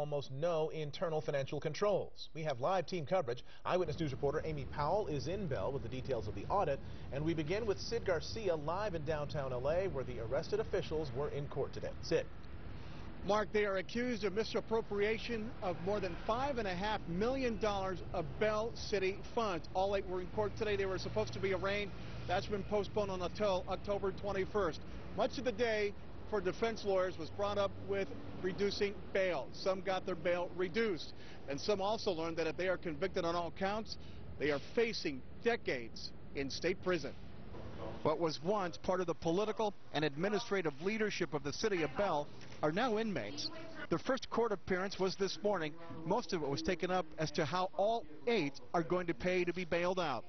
almost no internal financial controls. We have live team coverage. Eyewitness News reporter Amy Powell is in Bell with the details of the audit. And we begin with Sid Garcia live in downtown LA where the arrested officials were in court today. Sid. Mark, they are accused of misappropriation of more than $5.5 million of Bell City funds. All eight were in court today. They were supposed to be arraigned. That's been postponed until October 21st. Much of the day for defense lawyers was brought up with reducing bail. Some got their bail reduced. And some also learned that if they are convicted on all counts, they are facing decades in state prison. What was once part of the political and administrative leadership of the city of Bell are now inmates. Their first court appearance was this morning. Most of it was taken up as to how all eight are going to pay to be bailed out.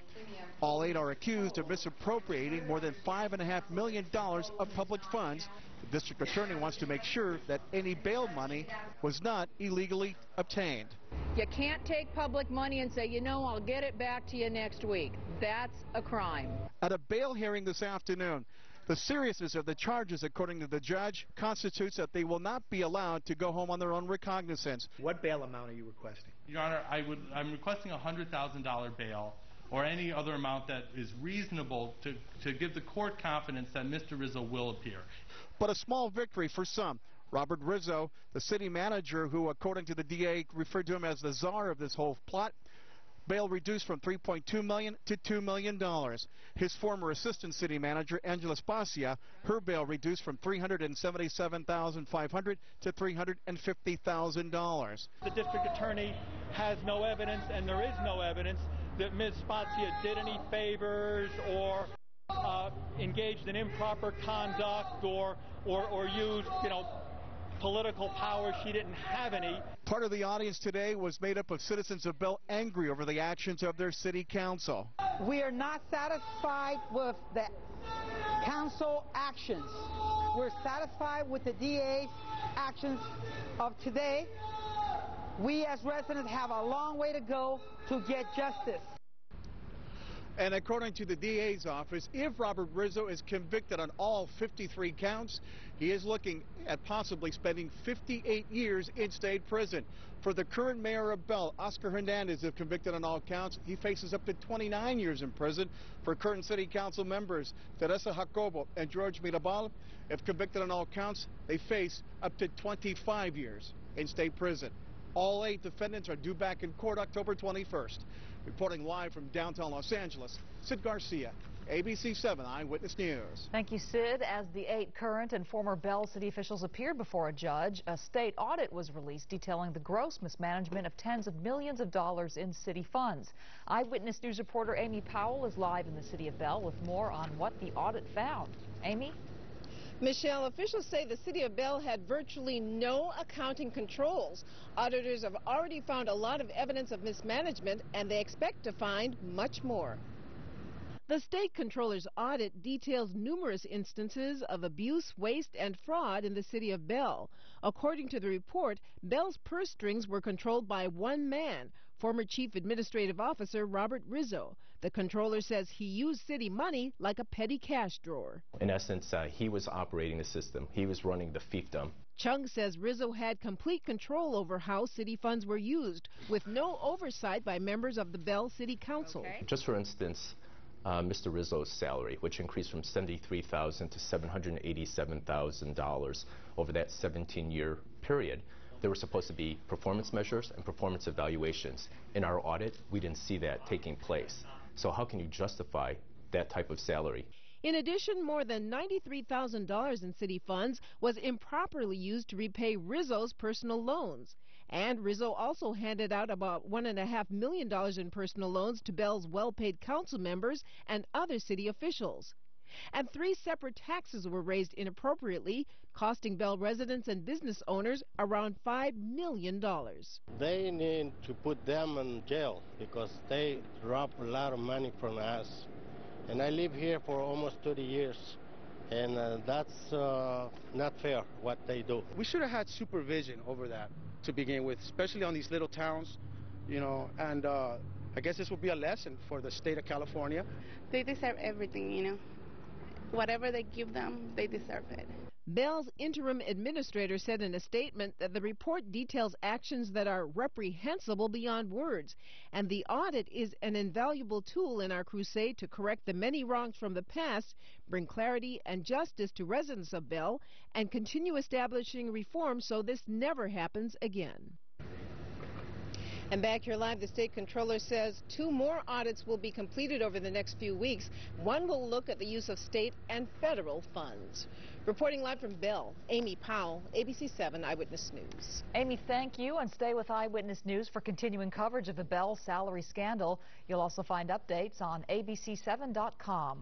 All eight are accused of misappropriating more than $5.5 million of public funds. The district attorney wants to make sure that any bail money was not illegally obtained. You can't take public money and say, you know, I'll get it back to you next week. That's a crime. At a bail hearing this afternoon, the seriousness of the charges, according to the judge, constitutes that they will not be allowed to go home on their own recognizance. What bail amount are you requesting? Your Honor, I would, I'm requesting a $100,000 bail or any other amount that is reasonable to, to give the court confidence that Mr. Rizzo will appear. But a small victory for some. Robert Rizzo, the city manager who, according to the DA, referred to him as the czar of this whole plot, bail reduced from 3.2 million to 2 million dollars. His former assistant city manager Angela Spaccia, her bail reduced from 377,500 to 350,000 dollars. The district attorney has no evidence, and there is no evidence that Ms. Spaccia did any favors or uh, engaged in improper conduct or or, or used, you know, political power. She didn't have any. Part of the audience today was made up of citizens of Bell angry over the actions of their city council. We are not satisfied with the council actions. We're satisfied with the DA's actions of today. We as residents have a long way to go to get justice. And according to the DA's office, if Robert Rizzo is convicted on all 53 counts, he is looking at possibly spending 58 years in state prison. For the current mayor of Bell, Oscar Hernandez, if convicted on all counts, he faces up to 29 years in prison. For current city council members, Teresa Jacobo and George Mirabal, if convicted on all counts, they face up to 25 years in state prison. All eight defendants are due back in court October 21st. Reporting live from downtown Los Angeles, Sid Garcia, ABC 7 Eyewitness News. Thank you, Sid. As the eight current and former Bell City officials appeared before a judge, a state audit was released detailing the gross mismanagement of tens of millions of dollars in city funds. Eyewitness News reporter Amy Powell is live in the city of Bell with more on what the audit found. Amy? Michelle, officials say the city of Bell had virtually no accounting controls. Auditors have already found a lot of evidence of mismanagement, and they expect to find much more. The state controller's audit details numerous instances of abuse, waste, and fraud in the city of Bell. According to the report, Bell's purse strings were controlled by one man, former Chief Administrative Officer Robert Rizzo. The controller says he used city money like a petty cash drawer. In essence, uh, he was operating the system. He was running the fiefdom. Chiang says Rizzo had complete control over how city funds were used, with no oversight by members of the Bell City Council. Okay. Just for instance, uh, Mr. Rizzo's salary, which increased from 73,000 to $787,000 over that 17-year period. There were supposed to be performance measures and performance evaluations. In our audit, we didn't see that taking place. So how can you justify that type of salary? In addition, more than $93,000 in city funds was improperly used to repay Rizzo's personal loans. And Rizzo also handed out about $1.5 million in personal loans to Bell's well-paid council members and other city officials. And three separate taxes were raised inappropriately, costing Bell residents and business owners around $5 million. They need to put them in jail because they robbed a lot of money from us. And I live here for almost 30 years. And uh, that's uh, not fair what they do. We should have had supervision over that to begin with, especially on these little towns, you know, and uh, I guess this will be a lesson for the state of California. They deserve everything, you know. Whatever they give them, they deserve it. Bell's interim administrator said in a statement that the report details actions that are reprehensible beyond words, and the audit is an invaluable tool in our crusade to correct the many wrongs from the past, bring clarity and justice to residents of Bell, and continue establishing reform so this never happens again. And back here live, the state controller says two more audits will be completed over the next few weeks. One will look at the use of state and federal funds. Reporting live from Bell, Amy Powell, ABC 7 Eyewitness News. Amy, thank you, and stay with Eyewitness News for continuing coverage of the Bell salary scandal. You'll also find updates on abc7.com.